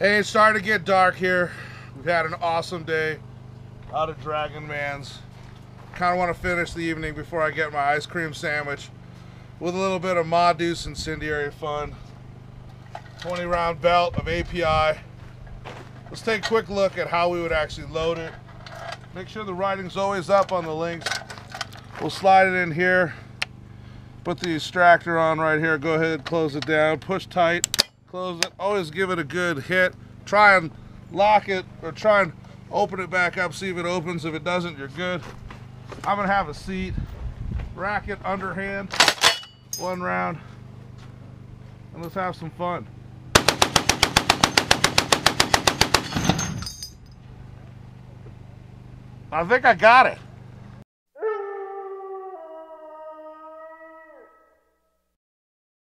Hey, it's starting to get dark here. We've had an awesome day out of Dragon Man's. Kind of want to finish the evening before I get my ice cream sandwich with a little bit of Ma Deuce incendiary fun. 20 round belt of API. Let's take a quick look at how we would actually load it. Make sure the writing's always up on the links. We'll slide it in here. Put the extractor on right here. Go ahead, close it down. Push tight close it. Always give it a good hit. Try and lock it or try and open it back up, see if it opens. If it doesn't, you're good. I'm gonna have a seat, Racket underhand, one round, and let's have some fun. I think I got it.